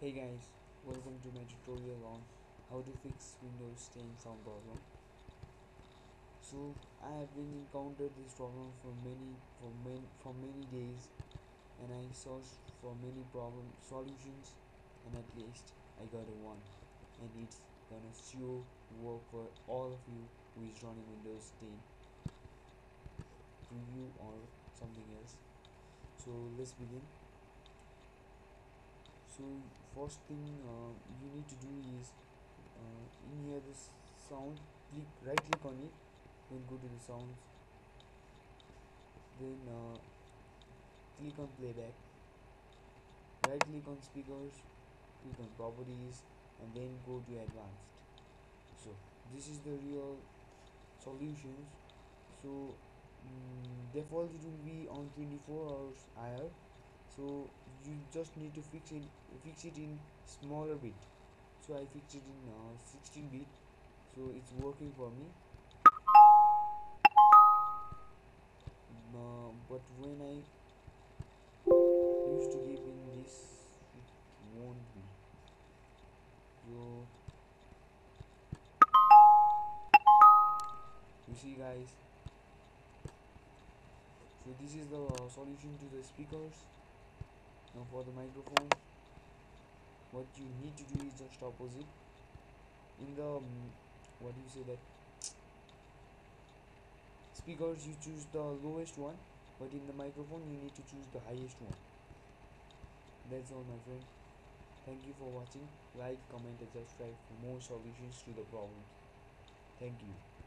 Hey guys, welcome to my tutorial on how to fix Windows 10 sound problem. So I have been encountered this problem for many for many for many days and I searched for many problem solutions and at least I got a one and it's gonna sure work for all of you who is running Windows 10 preview or something else. So let's begin so first thing uh, you need to do is uh, in here this sound click right click on it then go to the sounds. Then uh, click on playback. Right click on speakers click on properties and then go to advanced. So this is the real solutions. So mm, default it will be on 24 hours IR so you just need to fix it fix it in smaller bit. So I fixed it in uh, 16 bit. So it's working for me. Uh, but when I used to give in this it won't be. So you see guys. So this is the solution to the speakers now for the microphone what you need to do is just opposite. In the um, what do you say that? Speakers you choose the lowest one but in the microphone you need to choose the highest one. That's all my friend. Thank you for watching. Like comment and subscribe for more solutions to the problems thank you